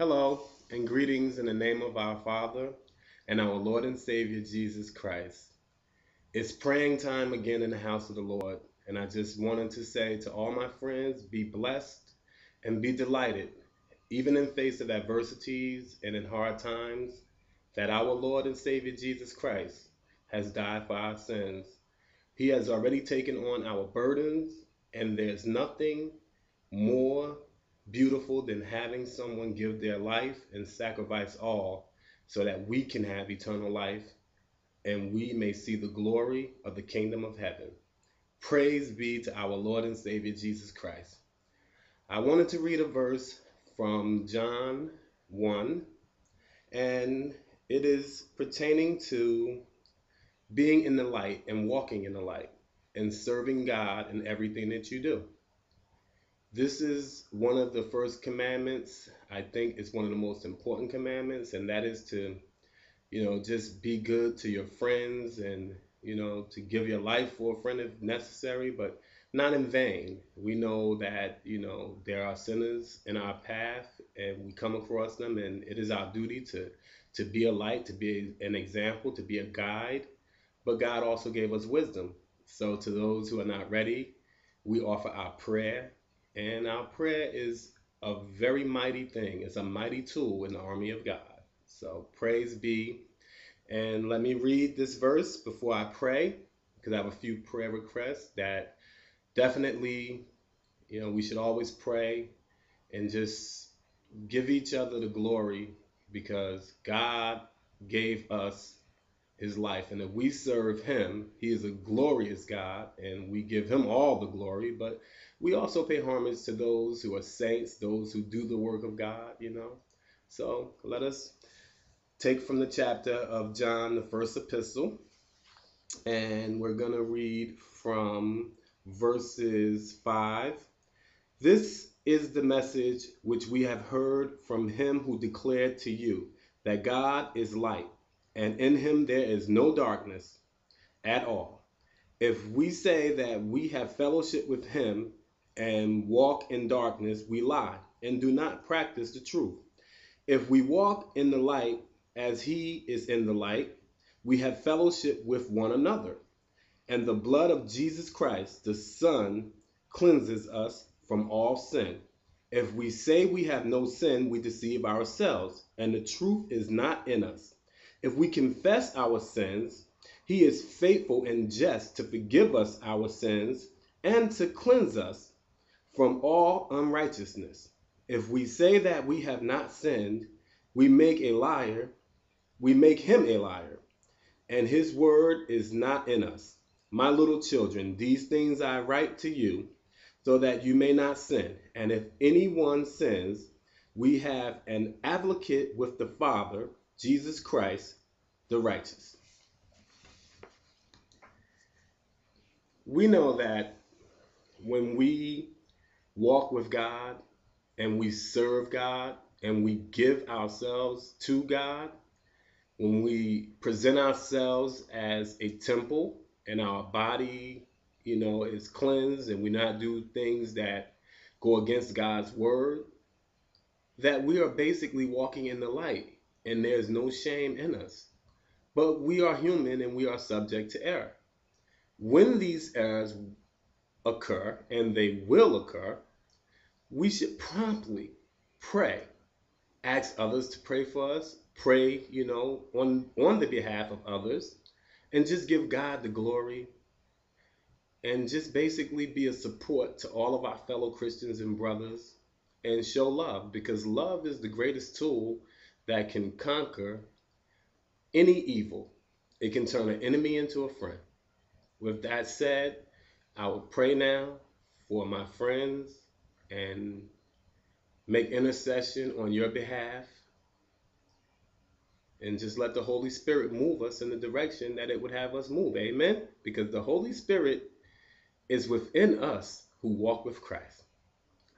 Hello, and greetings in the name of our Father and our Lord and Savior Jesus Christ. It's praying time again in the house of the Lord, and I just wanted to say to all my friends be blessed and be delighted, even in face of adversities and in hard times, that our Lord and Savior Jesus Christ has died for our sins. He has already taken on our burdens, and there's nothing more beautiful than having someone give their life and sacrifice all so that we can have eternal life and we may see the glory of the kingdom of heaven. Praise be to our Lord and Savior Jesus Christ. I wanted to read a verse from John 1, and it is pertaining to being in the light and walking in the light and serving God in everything that you do. This is one of the first commandments. I think it's one of the most important commandments, and that is to, you know, just be good to your friends and, you know, to give your life for a friend if necessary, but not in vain. We know that, you know, there are sinners in our path and we come across them, and it is our duty to, to be a light, to be an example, to be a guide. But God also gave us wisdom. So to those who are not ready, we offer our prayer and our prayer is a very mighty thing. It's a mighty tool in the army of God. So praise be. And let me read this verse before I pray, because I have a few prayer requests that definitely, you know, we should always pray and just give each other the glory because God gave us his life. And if we serve him, he is a glorious God and we give him all the glory. But we also pay homage to those who are saints, those who do the work of God, you know. So let us take from the chapter of John, the first epistle, and we're going to read from verses 5. This is the message which we have heard from him who declared to you that God is light, and in him there is no darkness at all. If we say that we have fellowship with him and walk in darkness, we lie and do not practice the truth. If we walk in the light as he is in the light, we have fellowship with one another. And the blood of Jesus Christ, the Son, cleanses us from all sin. If we say we have no sin, we deceive ourselves, and the truth is not in us. If we confess our sins, he is faithful and just to forgive us our sins and to cleanse us from all unrighteousness. If we say that we have not sinned, we make a liar, we make him a liar, and his word is not in us. My little children, these things I write to you, so that you may not sin. And if anyone sins, we have an advocate with the Father, Jesus Christ, the righteous. We know that when we walk with God and we serve God and we give ourselves to God, when we present ourselves as a temple and our body, you know, is cleansed and we not do things that go against God's word, that we are basically walking in the light and there's no shame in us. But we are human and we are subject to error. When these errors occur, and they will occur, we should promptly pray. Ask others to pray for us, pray, you know, on, on the behalf of others, and just give God the glory and just basically be a support to all of our fellow Christians and brothers and show love because love is the greatest tool that can conquer any evil. It can turn an enemy into a friend. With that said, I will pray now for my friends and make intercession on your behalf and just let the Holy Spirit move us in the direction that it would have us move. Amen? Because the Holy Spirit is within us who walk with Christ.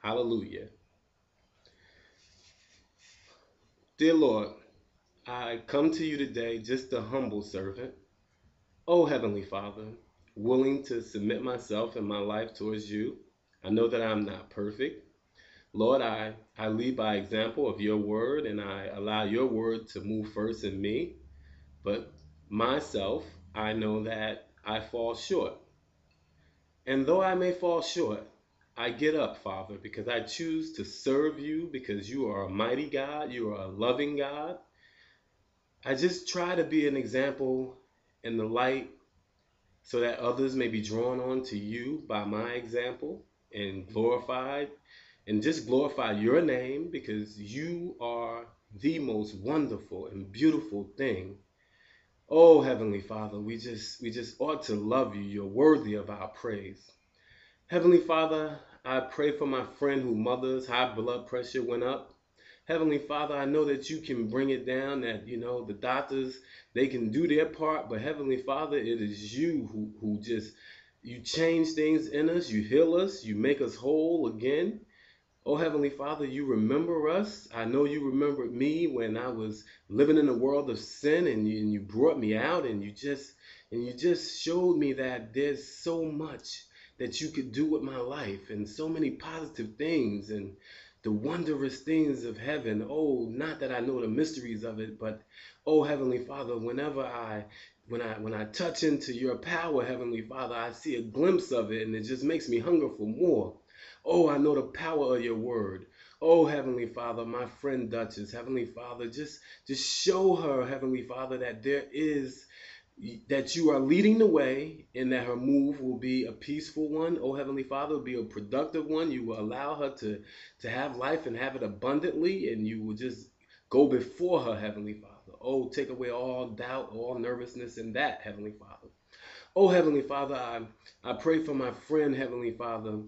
Hallelujah. Dear Lord, I come to you today just a humble servant. Oh, Heavenly Father, willing to submit myself and my life towards you. I know that I'm not perfect, Lord, I, I lead by example of your word and I allow your word to move first in me. But myself, I know that I fall short. And though I may fall short, I get up, Father, because I choose to serve you because you are a mighty God, you are a loving God. I just try to be an example in the light so that others may be drawn on to you by my example and glorified and just glorify your name because you are the most wonderful and beautiful thing. Oh heavenly Father, we just we just ought to love you. You're worthy of our praise. Heavenly Father, I pray for my friend who mother's high blood pressure went up. Heavenly Father, I know that you can bring it down, that, you know, the doctors, they can do their part, but Heavenly Father, it is you who, who just, you change things in us, you heal us, you make us whole again. Oh, Heavenly Father, you remember us. I know you remembered me when I was living in a world of sin and you, and you brought me out and you just, and you just showed me that there's so much that you could do with my life and so many positive things and the wondrous things of heaven. Oh, not that I know the mysteries of it, but oh Heavenly Father, whenever I when I when I touch into your power, Heavenly Father, I see a glimpse of it and it just makes me hunger for more. Oh, I know the power of your word. Oh, Heavenly Father, my friend Duchess, Heavenly Father, just just show her, Heavenly Father, that there is that you are leading the way and that her move will be a peaceful one. Oh heavenly father will be a productive one. You will allow her to to have life and have it abundantly and you will just go before her heavenly father. Oh take away all doubt all nervousness and that heavenly father. Oh heavenly father i i pray for my friend heavenly father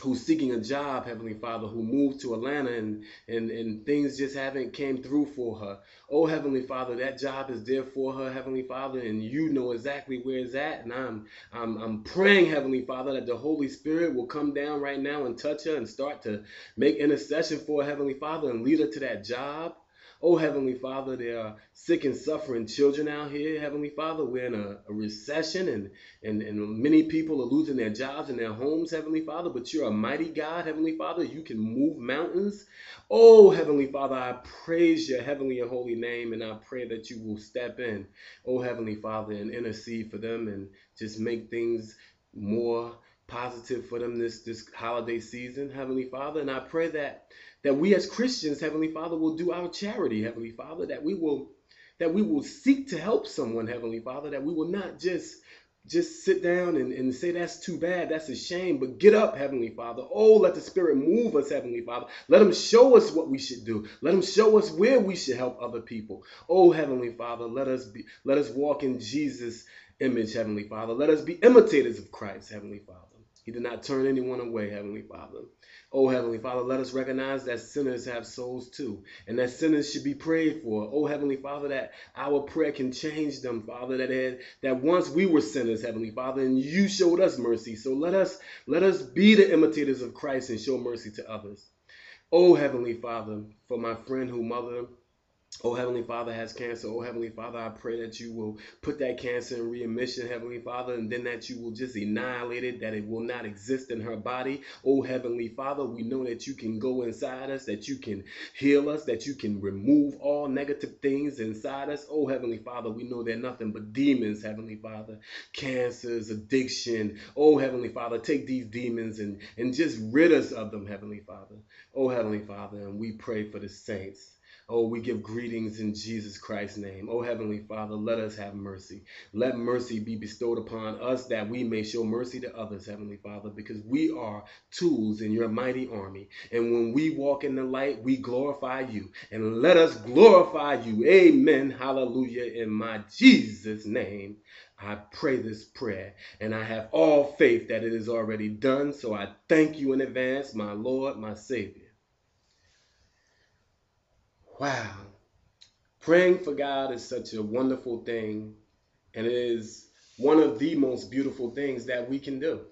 who's seeking a job, Heavenly Father, who moved to Atlanta and, and, and things just haven't came through for her. Oh, Heavenly Father, that job is there for her, Heavenly Father, and you know exactly where it's at. And I'm, I'm, I'm praying, Heavenly Father, that the Holy Spirit will come down right now and touch her and start to make intercession for Heavenly Father and lead her to that job. Oh, Heavenly Father, there are sick and suffering children out here, Heavenly Father. We're in a, a, recession and, and, and many people are losing their jobs and their homes, Heavenly Father. But you're a mighty God, Heavenly Father. You can move mountains. Oh, Heavenly Father, I praise your heavenly and holy name and I pray that you will step in, oh, Heavenly Father, and intercede for them and just make things more positive for them this this holiday season, Heavenly Father. And I pray that that we as Christians, Heavenly Father, will do our charity, Heavenly Father, that we will that we will seek to help someone, Heavenly Father, that we will not just just sit down and, and say that's too bad, that's a shame, but get up, Heavenly Father. Oh, let the Spirit move us, Heavenly Father. Let Him show us what we should do. Let Him show us where we should help other people. Oh, Heavenly Father, let us be let us walk in Jesus' image, Heavenly Father. Let us be imitators of Christ, Heavenly Father. He did not turn anyone away, Heavenly Father. Oh, Heavenly Father, let us recognize that sinners have souls too, and that sinners should be prayed for. Oh, Heavenly Father, that our prayer can change them, Father, that had, that once we were sinners, Heavenly Father, and you showed us mercy. So let us let us be the imitators of Christ and show mercy to others. Oh, Heavenly Father, for my friend who mother Oh, Heavenly Father has cancer. Oh, Heavenly Father, I pray that you will put that cancer in remission, Heavenly Father, and then that you will just annihilate it, that it will not exist in her body. Oh, Heavenly Father, we know that you can go inside us, that you can heal us, that you can remove all negative things inside us. Oh, Heavenly Father, we know they're nothing but demons, Heavenly Father. Cancers, addiction. Oh, Heavenly Father, take these demons and, and just rid us of them, Heavenly Father. Oh, Heavenly Father, and we pray for the saints. Oh, we give greetings in Jesus Christ's name. Oh, Heavenly Father, let us have mercy. Let mercy be bestowed upon us that we may show mercy to others, Heavenly Father, because we are tools in your mighty army. And when we walk in the light, we glorify you. And let us glorify you. Amen. Hallelujah. In my Jesus' name. I pray this prayer and I have all faith that it is already done. So I thank you in advance, my Lord, my Savior. Wow. Praying for God is such a wonderful thing, and it is one of the most beautiful things that we can do.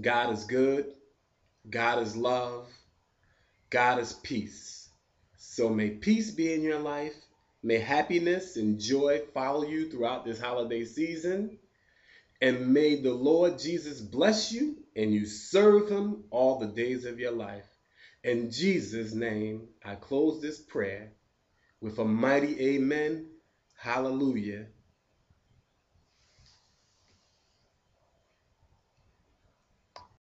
God is good, God is love, God is peace. So may peace be in your life. May happiness and joy follow you throughout this holiday season. And may the Lord Jesus bless you and you serve him all the days of your life. In Jesus' name, I close this prayer with a mighty amen, hallelujah,